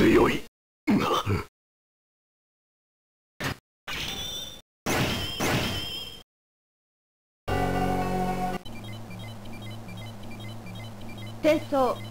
強い。戦争。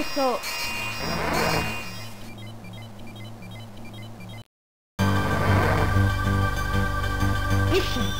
体操ミッション「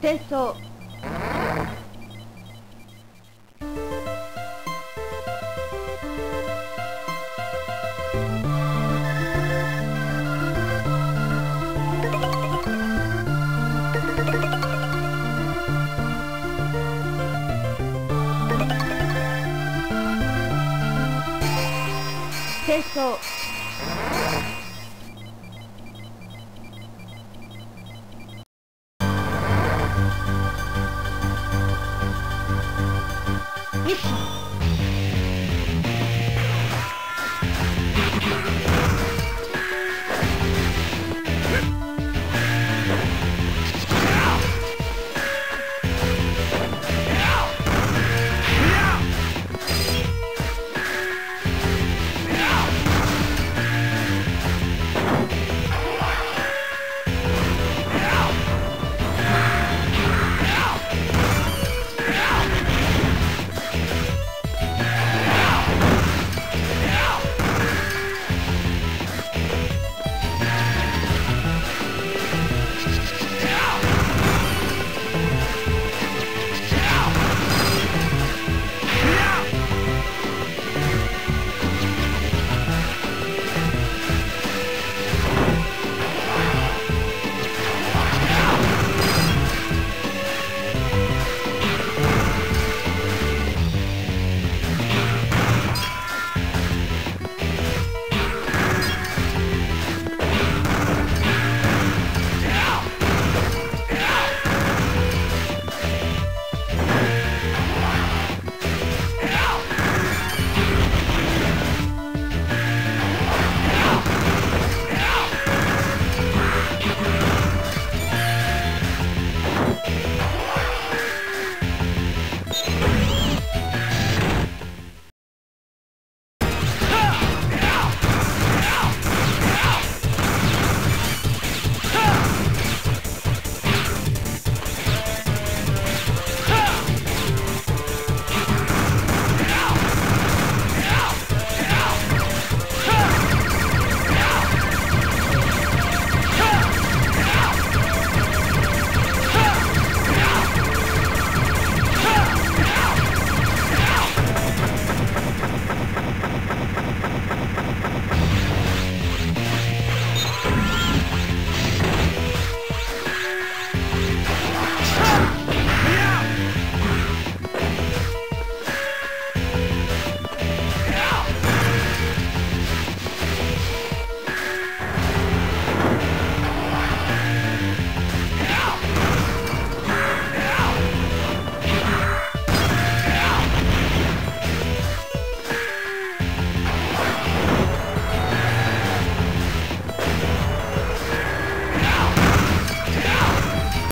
戦争。戦争。Hip.